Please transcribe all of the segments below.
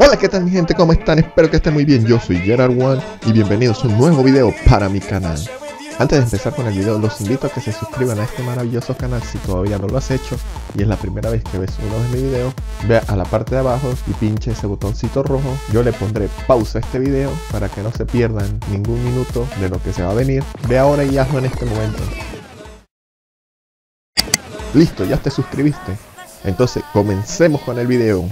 Hola, ¿qué tal mi gente? ¿Cómo están? Espero que estén muy bien. Yo soy Gerard One y bienvenidos a un nuevo video para mi canal. Antes de empezar con el video, los invito a que se suscriban a este maravilloso canal si todavía no lo has hecho y es la primera vez que ves uno de mis videos. Ve a la parte de abajo y pinche ese botoncito rojo. Yo le pondré pausa a este video para que no se pierdan ningún minuto de lo que se va a venir. Ve ahora y hazlo en este momento. Listo, ya te suscribiste. Entonces, comencemos con el video.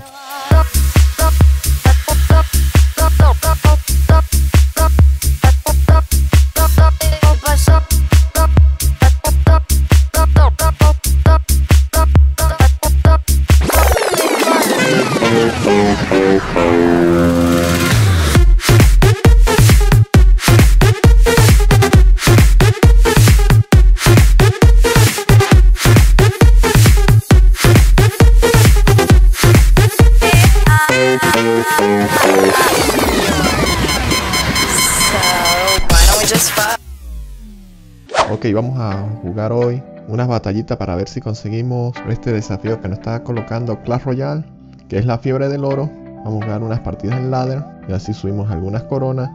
Ok, vamos a jugar hoy unas batallitas para ver si conseguimos este desafío que nos está colocando Clash Royale, que es la fiebre del oro. Vamos a jugar unas partidas en ladder y así subimos algunas coronas.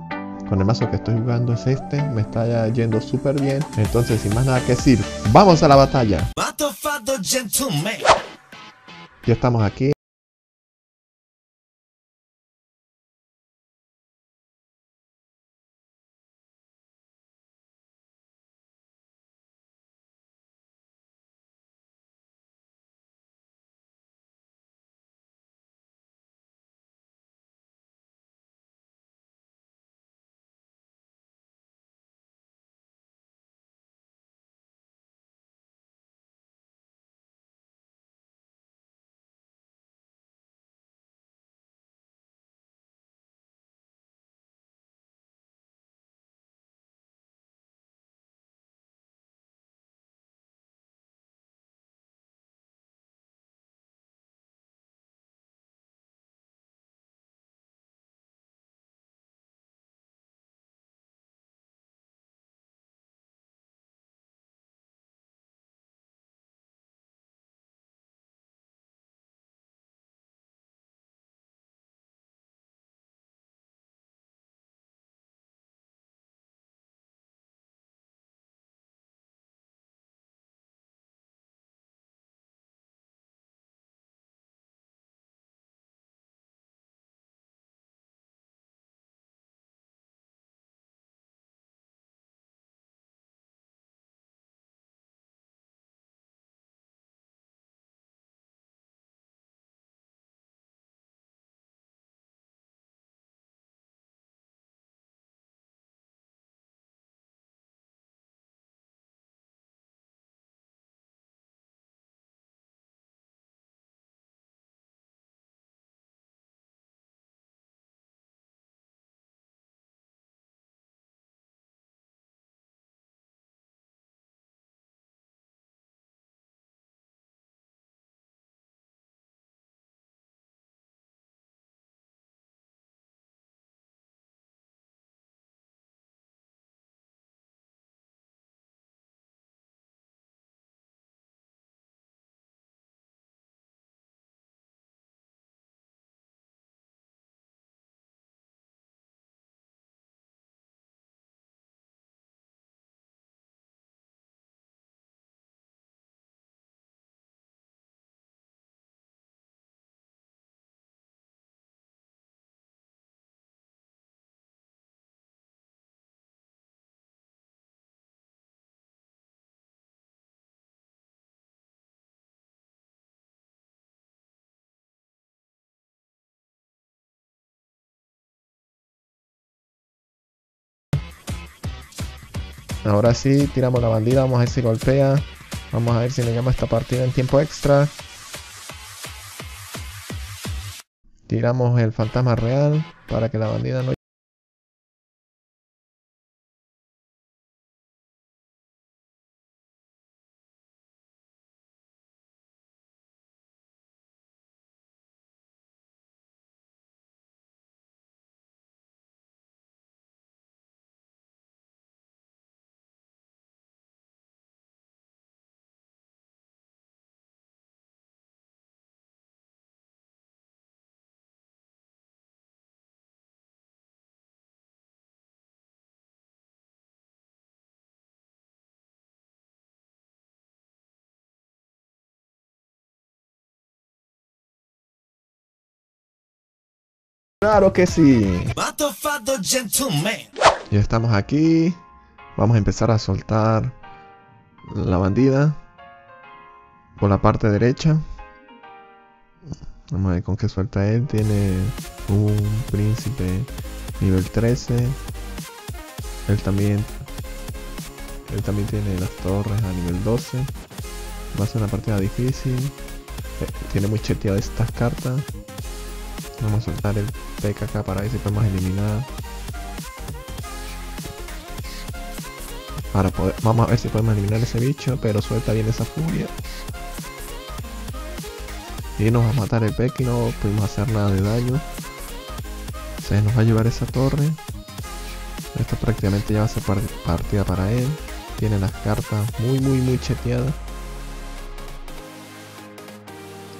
Con el mazo que estoy jugando es este, me está yendo súper bien. Entonces, sin más nada que decir, ¡vamos a la batalla! Ya estamos aquí. Ahora sí, tiramos la bandida, vamos a ver si golpea. Vamos a ver si le llama esta partida en tiempo extra. Tiramos el fantasma real para que la bandida no Claro que sí. Ya estamos aquí. Vamos a empezar a soltar la bandida por la parte derecha. Vamos a ver con qué suelta él. Tiene un príncipe nivel 13. Él también. Él también tiene las torres a nivel 12. Va a ser una partida difícil. Eh, tiene muy cheteado estas cartas. Vamos a soltar el PKK para ver si podemos eliminar. Para poder, vamos a ver si podemos eliminar ese bicho, pero suelta bien esa furia. Y nos va a matar el Peck y no pudimos hacer nada de daño. Se nos va a llevar esa torre. Esto prácticamente ya va a ser partida para él. Tiene las cartas muy muy muy cheteadas.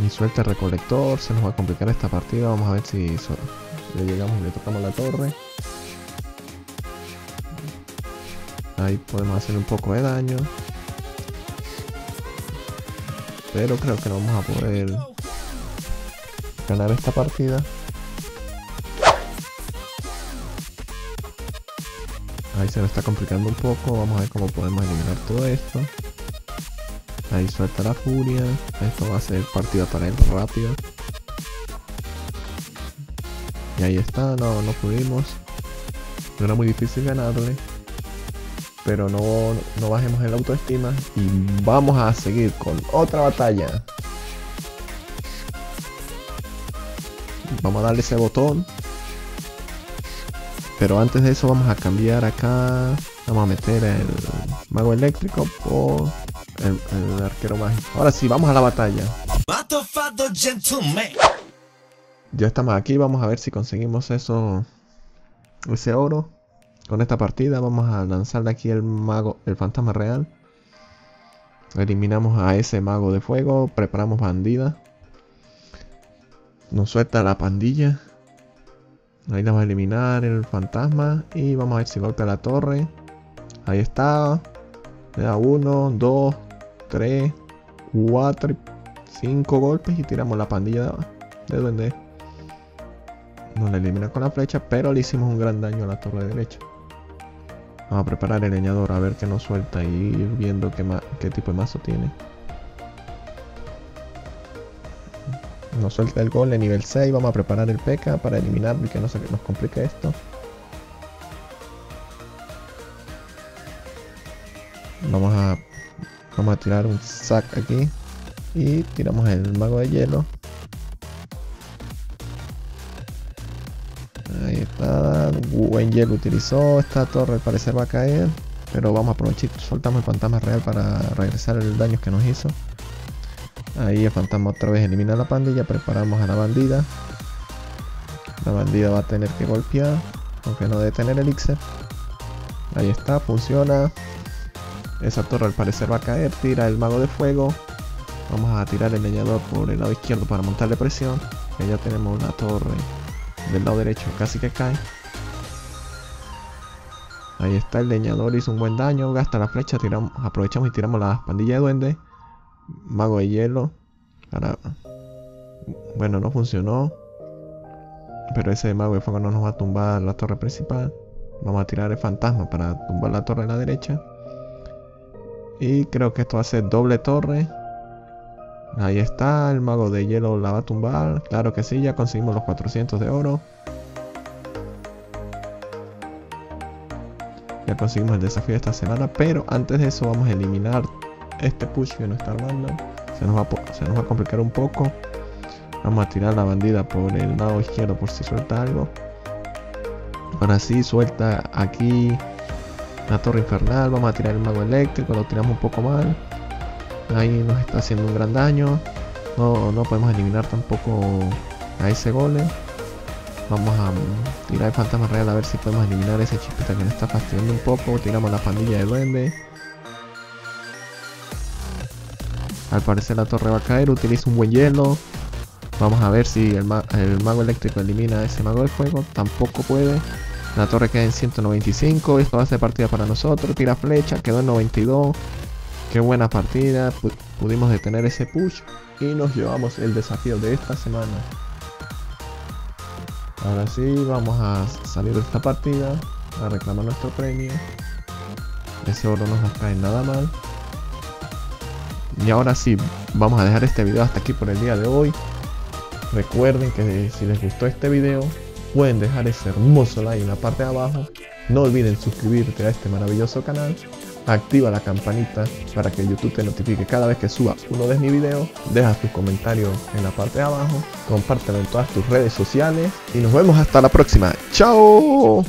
Y suelta el recolector. Se nos va a complicar esta partida. Vamos a ver si le llegamos y le tocamos la torre. Ahí podemos hacer un poco de daño. Pero creo que no vamos a poder ganar esta partida. Ahí se me está complicando un poco. Vamos a ver cómo podemos eliminar todo esto. Ahí suelta la furia. Esto va a ser partida para él rápido. Y ahí está, no, no pudimos. No era muy difícil ganarle. Pero no, no bajemos el autoestima. Y vamos a seguir con otra batalla. Vamos a darle ese botón. Pero antes de eso vamos a cambiar acá. Vamos a meter el mago eléctrico por el, arquero mágico. Ahora sí, vamos a la batalla. Ya estamos aquí, vamos a ver si conseguimos eso. Ese oro. Con esta partida vamos a lanzarle aquí el mago, el fantasma real. Eliminamos a ese mago de fuego. Preparamos bandida. Nos suelta la pandilla. Ahí la vamos a eliminar el fantasma. Y vamos a ver si golpea la torre. Ahí está. Le da 1, 2, 3, 4, 5 golpes y tiramos la pandilla de duende. Nos la elimina con la flecha, pero le hicimos un gran daño a la torre derecha. Vamos a preparar el leñador a ver qué nos suelta y ir viendo qué, tipo de mazo tiene. Nos suelta el gol de nivel 6. Vamos a preparar el P.K. para eliminar y que no se nos complique esto. Vamos a, vamos a tirar un sac aquí. Y tiramos el mago de hielo. Ahí está. Buen hielo utilizó. Esta torre al parecer va a caer. Pero vamos a aprovechar. Soltamos el fantasma real para regresar el daño que nos hizo. Ahí el fantasma otra vez elimina la pandilla. Preparamos a la bandida. La bandida va a tener que golpear. Aunque no debe tener elixir. Ahí está, funciona. Esa torre al parecer va a caer. Tira el mago de fuego. Vamos a tirar el leñador por el lado izquierdo para montarle presión. Ya tenemos la torre del lado derecho casi que cae. Ahí está el leñador, hizo un buen daño, gasta la flecha, tiramos, aprovechamos y tiramos la pandilla de duende. Mago de hielo. Bueno, no funcionó. Pero ese mago de fuego no nos va a tumbar la torre principal. Vamos a tirar el fantasma para tumbar la torre a la derecha. Y creo que esto ser doble torre. Ahí está, el mago de hielo la va a tumbar. Claro que sí, ya conseguimos los 400 de oro. Ya conseguimos el desafío de esta semana. Pero antes de eso vamos a eliminar este push que nos está armando. Se nos, va a, se nos va a complicar un poco. Vamos a tirar la bandida por el lado izquierdo por si suelta algo. Ahora sí, suelta aquí la torre infernal. Vamos a tirar el mago eléctrico. Lo tiramos un poco mal. Ahí nos está haciendo un gran daño. No, no podemos eliminar tampoco a ese golem. Vamos a tirar el fantasma real a ver si podemos eliminar ese chispita que nos está fastidiando un poco. Tiramos la pandilla de duende. Al parecer la torre va a caer, utiliza un buen hielo. Vamos a ver si el, mago eléctrico elimina a ese mago de fuego. Tampoco puede. La torre queda en 195. Esto ser partida para nosotros. Tira flecha, quedó en 92. Qué buena partida. pudimos detener ese push. Y nos llevamos el desafío de esta semana. Ahora sí, vamos a salir de esta partida, a reclamar nuestro premio. Ese oro no nos cae nada mal. Y ahora sí, vamos a dejar este video hasta aquí por el día de hoy. Recuerden que si les gustó este video, pueden dejar ese hermoso like en la parte de abajo. No olviden suscribirte a este maravilloso canal. Activa la campanita para que YouTube te notifique cada vez que suba uno de mis videos. Deja tus comentarios en la parte de abajo. Compártelo en todas tus redes sociales. Y nos vemos hasta la próxima. ¡Chao!